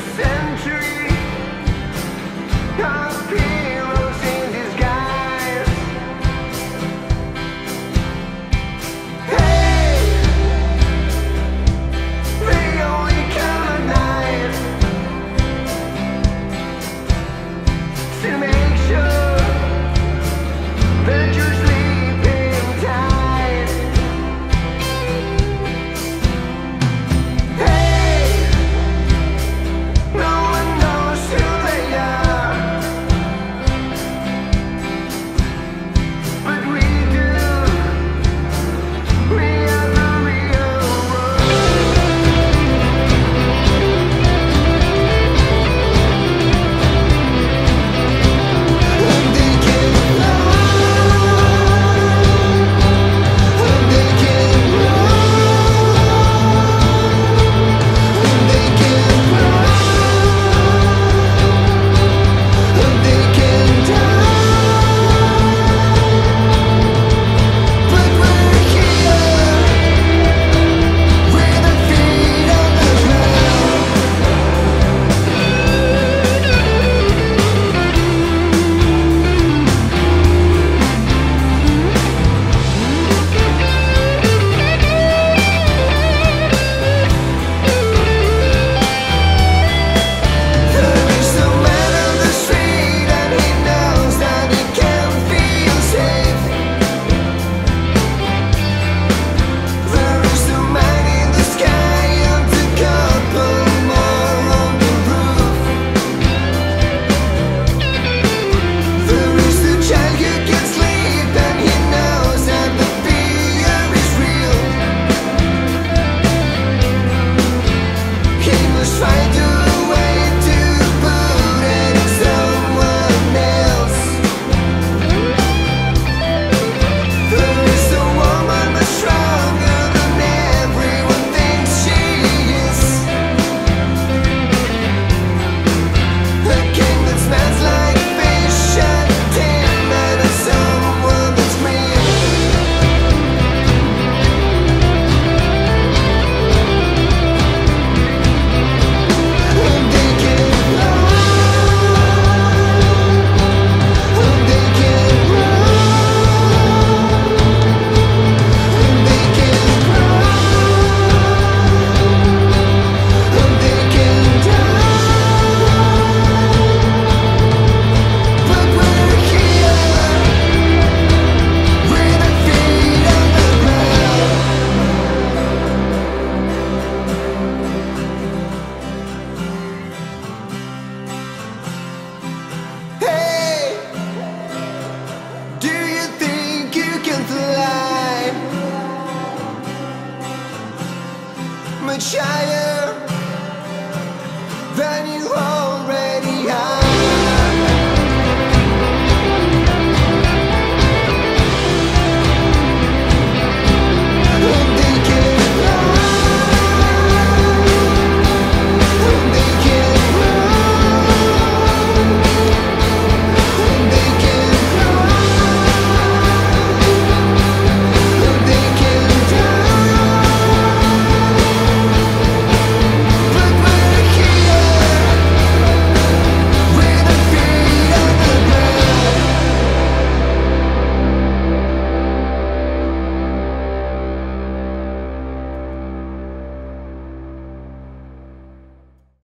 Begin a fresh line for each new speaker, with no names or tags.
much are.